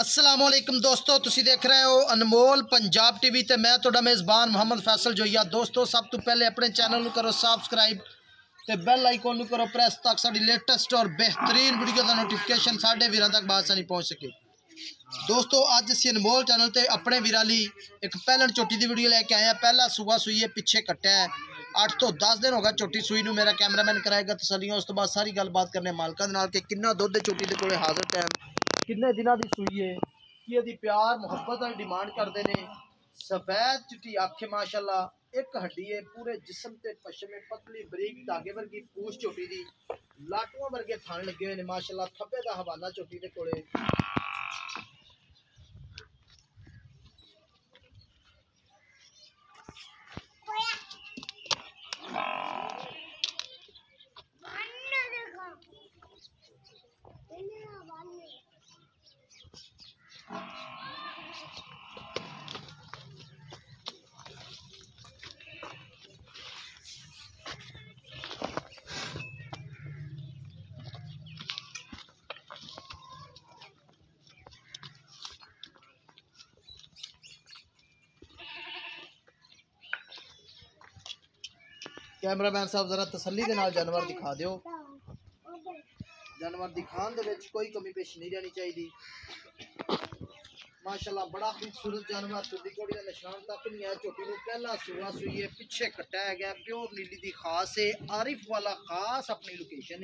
ਅਸਲਾਮ ਵਾਲੇਕਮ ਦੋਸਤੋ, ਤੁਸੀਂ ਦੇਖ ਰਹੇ ਹੋ ਅਨਮੋਲ ਪੰਜਾਬ ਟੀਵੀ ਤੇ ਮੈਂ ਤੁਹਾਡਾ ਮੇਜ਼ਬਾਨ ਮੁਹੰਮਦ ਫੈਸਲ ਜੋਈਆ। ਦੋਸਤੋ, ਸਭ ਤੋਂ ਪਹਿਲੇ ਆਪਣੇ ਚੈਨਲ ਨੂੰ ਕਰੋ ਸਬਸਕ੍ਰਾਈਬ ਤੇ ਬੈਲ ਆਈਕਨ ਨੂੰ ਕਰੋ ਪ੍ਰੈਸ ਤੱਕ ਸਾਡੀ ਲੇਟੈਸਟ ਔਰ ਬਿਹਤਰੀਨ ਵੀਡੀਓ ਦਾ ਨੋਟੀਫਿਕੇਸ਼ਨ ਸਾਡੇ ਵੀਰਾਂ ਤੱਕ ਬਾਸਾਨੀ ਪਹੁੰਚ ਸਕੇ। ਦੋਸਤੋ, ਅੱਜ ਅਸੀਂ ਅਨਮੋਲ ਚੈਨਲ ਤੇ ਆਪਣੇ ਵੀਰਾਂ ਲਈ ਇੱਕ ਪਹਿਲਣ ਚੋਟੀ ਦੀ ਵੀਡੀਓ ਲੈ ਕੇ ਆਏ ਆ ਪਹਿਲਾ ਸੂਆ ਸੂਈ ਪਿੱਛੇ ਕੱਟਿਆ ਹੈ। 8 ਤੋਂ 10 ਦਿਨ ਹੋ ਗਿਆ ਚੋਟੀ ਸੂਈ ਨੂੰ ਮੇਰਾ ਕੈਮਰਾਮੈਨ ਕਰਾਏਗਾ। ਤਸੱਲੀਆਂ, ਉਸ ਤੋਂ ਬਾਅਦ ਸਾਰੀ ਗੱਲਬਾਤ ਕਰਨੇ ਮਾਲਕਾਂ ਦੇ ਨਾਲ ਕਿ ਕਿੰਨਾ ਦੁੱਧ ਚੋਟੀ ਦੇ ਕੋਲੇ ਹਾਜ਼ਰ ਟਾਈਮ ਕਿੰਨੇ ਦਿਨਾਂ ਦੀ ਸੂਈ ਹੈ ਕੀ ਇਹਦੀ ਪਿਆਰ ਮੁਹੱਬਤ ਵਾਲੀ ਡਿਮਾਂਡ ਕਰਦੇ ਨੇ ਸਫੈਦ ਚਿੱਟੀ ਅੱਖੇ ਮਾਸ਼ਾਅੱਲਾ ਇੱਕ ਹੱਡੀ ਹੈ ਪੂਰੇ ਜਿਸਮ ਤੇ ਪਸ਼ਮੇ ਪਤਲੀ ਬਰੀਕ ਧਾਗੇ ਵਰਗੀ ਪੂਛ ਝੋਟੀ ਦੀ ਲਾਟੂਆਂ ਵਰਗੇ ਥਣ ਲੱਗੇ ਹੋਏ ਨੇ ਮਾਸ਼ਾਅੱਲਾ ਥੱਬੇ ਦਾ ਹਵਾਲਾ ਝੋਟੀ ਦੇ ਕੋਲੇ ਕੈਮਰਾਮੈਨ ਸਾਹਿਬ ਜ਼ਰਾ ਤਸੱਲੀ ਦੇ ਨਾਲ ਜਾਨਵਰ ਦਿਖਾ ਦਿਓ ਜਾਨਵਰ ਦਿਖਾਉਣ ਦੇ ਵਿੱਚ ਕੋਈ ਕਮੀ ਪੇਸ਼ ਨਹੀਂ ਰਹਿਣੀ ਚਾਹੀਦੀ ਮਾਸ਼ਾਅੱਲਾ ਬੜਾ ਖੂਬਸੂਰਤ ਜਾਨਵਰ ਤੁਦੀ ਕੋੜੀ ਦਾ ਨਿਸ਼ਾਨ ਤੱਕ ਨਹੀਂ ਹੈ ਝੋਟੀ ਨੂੰ ਪਹਿਲਾ ਸੂਆ ਸੂਈ ਹੈ ਪਿੱਛੇ ਕੱਟਾ ਹੈ ਗਿਆ ਪਿਓਰ ਨੀਲੀ ਦੀ ਖਾਸ ਹੈ ਆਰਿਫ ਵਾਲਾ ਖਾਸ ਆਪਣੀ ਲੋਕੇਸ਼ਨ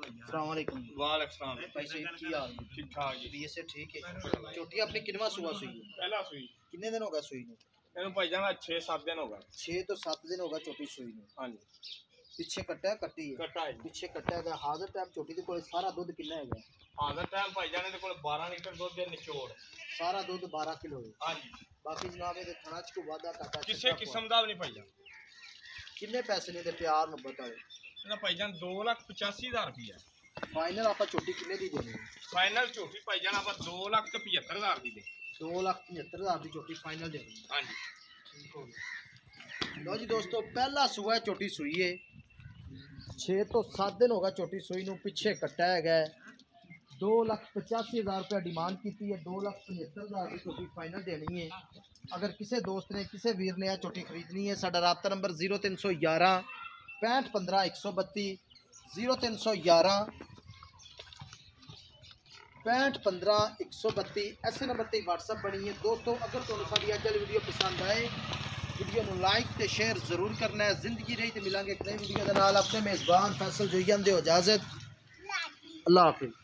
ਅਸਲਾਮ ਵਾਲੇਕੁਮ। ਵਾਲੇਕੁਮ ਸਲਾਮ। ਭਾਈ ਸਾਹਿਬ ਕੀ ਹਾਲ? ਹੈ ਠੀਕ ਠਾਕ ਜੀ। ਇਸੇ ਠੀਕ ਹੈ? ਛੋਟੀ ਆਪਣੀ ਕਿੰਨਵਾ ਸੂਆ ਸੂਈ ਹੈ? ਪਹਿਲਾ ਸੂਈ। ਕਿੰਨੇ ਦਿਨ ਹੋ ਗਏ ਸੂਈ ਨੂੰ? ਇਹਨੂੰ ਭਾਈ ਜਾਨ 6-7 ਦਿਨ ਹੋ ਗਏ। 6 ਤੋਂ 7 ਦਿਨ ਹੋ ਗਏ ਛੋਟੀ ਸੂਈ ਨੂੰ। ਹਾਂਜੀ। ਪਿੱਛੇ ਕੱਟਿਆ ਕੱਟੀ ਹੈ? ਹੈ ਜੀ। ਪਿੱਛੇ ਕੱਟਿਆ ਹੈਗਾ ਹਾਜ਼ਰ ਟਾਈਮ ਛੋਟੀ ਦੇ ਕੋਲ ਸਾਰਾ ਦੁੱਧ ਕਿੰਨਾ ਹੈਗਾ? ਆਦਰ ਟਾਈਮ ਭਾਈ ਜਾਨ ਦੇ ਕੋਲ 12 ਲੀਟਰ ਦੁੱਧ ਦੇ ਨਿਚੋੜ। ਸਾਰਾ ਦੁੱਧ 12 ਕਿਲੋ ਹੈ। ਹਾਂਜੀ। ਬਾਕੀ ਜਨਾਬ ਇਹਦੇ ਥਣਾ ਚ ਕੋ ਵਾਧਾ ਘਾਟਾ ਕਿਸੇ ਕਿਸਮ ਦਾ ਵੀ ਨਹੀਂ ਭਾਈ ਜਾਨ। ਕਿੰਨੇ ਪੈਸੇ ਨੇ ਤੇ ਪਿਆਰ ਮੁਹੱਬਤ ਵਾਲੇ? ਇਹਦਾ ਭਾਈ ਜਾਨ 285000 ਰੁਪਇਆ ਫਾਈਨਲ ਆਪਾਂ ਛੋਟੀ ਕਿੰਨੇ ਦੀ ਦੇਣੀ ਹੈ ਫਾਈਨਲ ਝੋਟੀ ਭਾਈ ਜਾਨ ਆਪਾਂ 275000 ਦੀ ਦੇ 2 ਲੱਖ 75 ਹਜ਼ਾਰ ਦੀ ਛੋਟੀ ਫਾਈਨਲ ਦੇਣੀ ਹੈ ਹਾਂਜੀ ਠੀਕ ਹੋ ਗਿਆ ਲਓ ਜੀ ਦੋਸਤੋ ਪਹਿਲਾ ਸੂਆ ਹੈ ਛੋਟੀ ਸੂਈ ਹੈ 6 ਤੋਂ 7 ਦਿਨ ਹੋ ਗਿਆ ਛੋਟੀ ਸੂਈ ਨੂੰ ਪਿੱਛੇ ਕੱਟਾ ਹੈਗਾ ਹੈ। ਦੋ ਲੱਖ ਪਚਾਸੀ ਹਜ਼ਾਰ ਰੁਪਏ ਡਿਮਾਂਡ ਕੀਤੀ ਹੈ 2 ਲੱਖ 75 ਹਜ਼ਾਰ ਦੀ ਛੋਟੀ ਫਾਈਨਲ ਦੇਣੀ ਹੈ ਅਗਰ ਕਿਸੇ ਦੋਸਤ ਨੇ ਕਿਸੇ ਵੀਰ ਨੇ ਇਹ ਛੋਟੀ ਖਰੀਦਣੀ ਹੈ ਸਾਡਾ ਰਾਬਤਾ ਨੰਬਰ 0311 पैंठ पंद्रह एक सौ बत्ती ज़ीरो तीन सौ ग्यारह पैंठ पंद्रह एक सौ बत्ती ऐसे नंबर पर वट्सअप बनी है। दोस्तों, अगर तुम सा वीडियो पसंद आए, वीडियो में लाइक तो शेयर ज़रूर करना है। ज़िंदगी रही तो मिलेंगे एक नई वीडियो के नाल। अपने मेज़बान फैसल जोईन दे इजाज़त। अल्लाह हाफिज़।